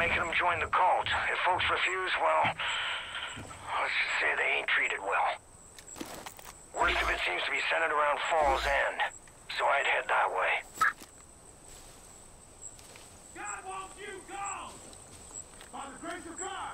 making them join the cult. If folks refuse, well, let's just say they ain't treated well. Worst of it seems to be centered around Fall's End, so I'd head that way. God wants you gone! By the grace of God!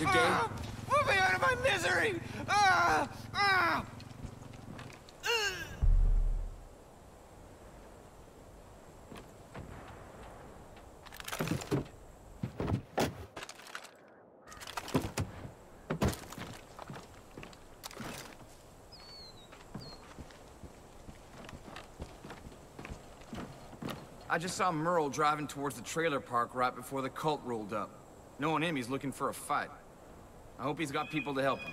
Good day? Ah, Put me out of my misery! Ah! Ah! I just saw Merle driving towards the trailer park right before the cult rolled up. Knowing him, he's looking for a fight. I hope he's got people to help him.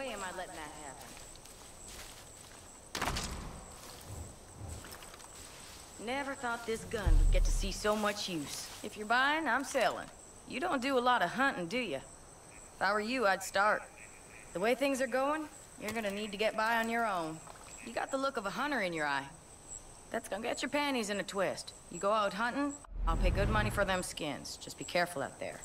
way am I letting that happen. Never thought this gun would get to see so much use. If you're buying, I'm selling. You don't do a lot of hunting, do you? If I were you, I'd start. The way things are going, you're gonna need to get by on your own. You got the look of a hunter in your eye. That's gonna get your panties in a twist. You go out hunting, I'll pay good money for them skins. Just be careful out there.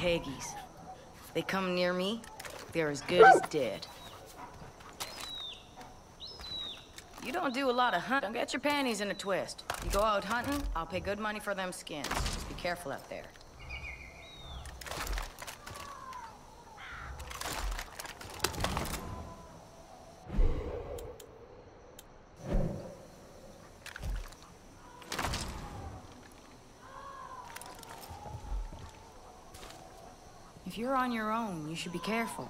Peggies. If they come near me, they're as good as dead. You don't do a lot of hunting. Don't get your panties in a twist. You go out hunting, I'll pay good money for them skins. Just be careful out there. If you're on your own, you should be careful.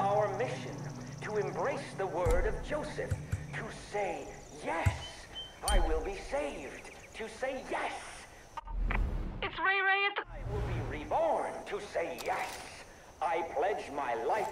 our mission to embrace the word of Joseph, to say, Yes, I will be saved, to say, Yes. It's Ray Ray at the. I will be reborn, to say, Yes. I pledge my life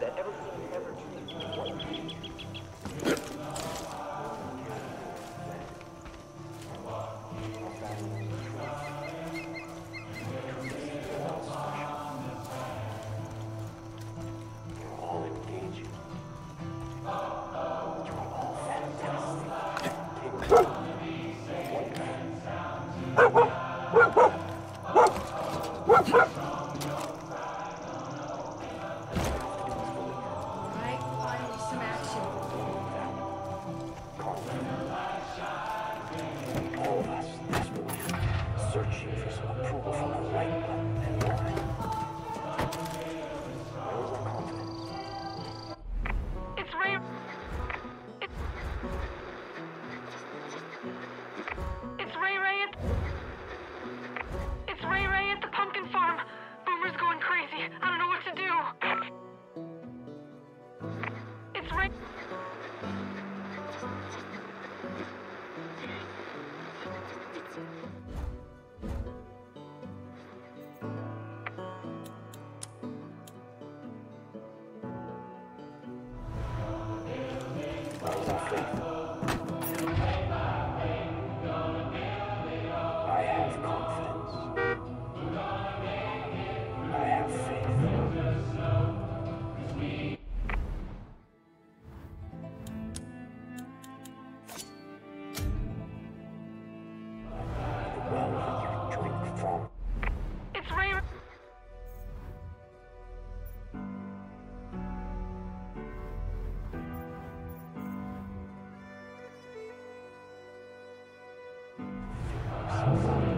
that everything Thank you.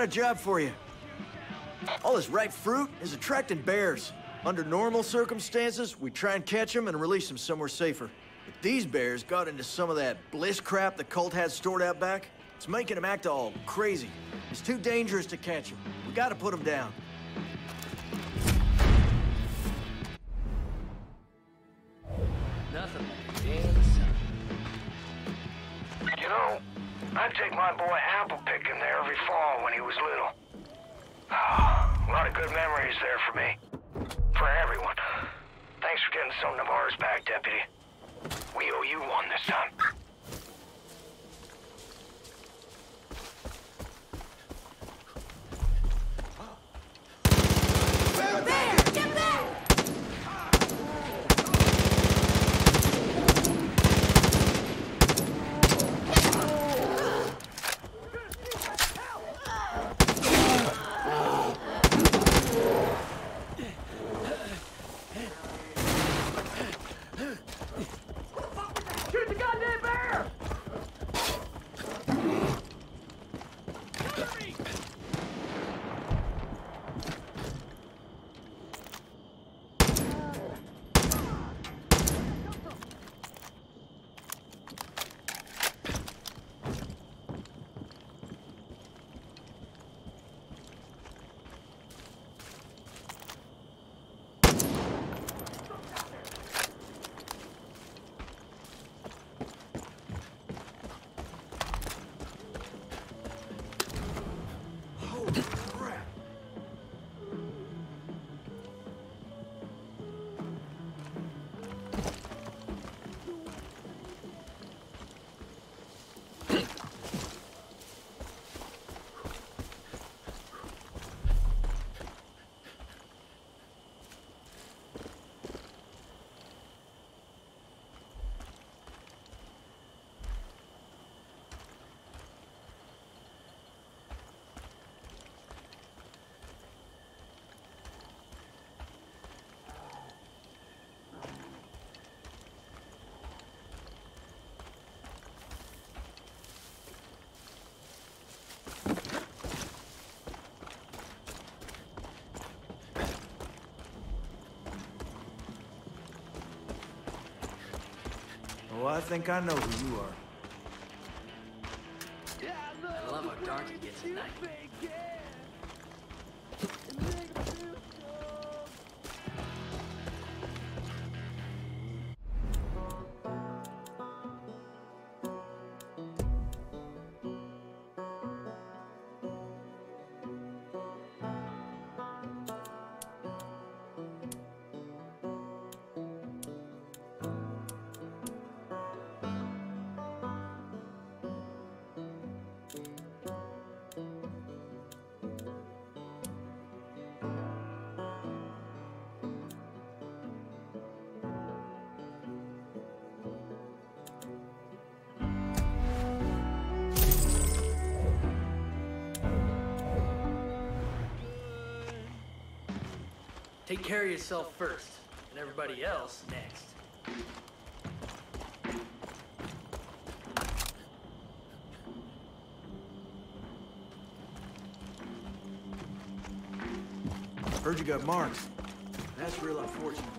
Got a job for you. All this ripe fruit is attracting bears. Under normal circumstances, we try and catch them and release them somewhere safer. But these bears got into some of that bliss crap the cult had stored out back. It's making them act all crazy. It's too dangerous to catch them. We gotta put them down. I think I know who you are. I love how dark it gets at night. Take care of yourself first, and everybody else next. Heard you got marks. That's real unfortunate.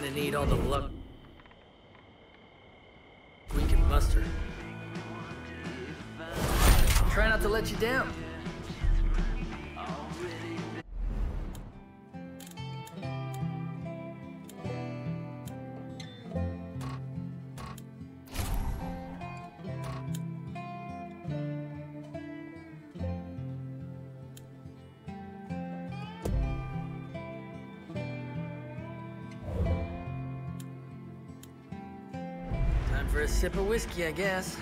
Gonna need all the luck we can muster. Try not to let you down. Sip of whiskey, I guess.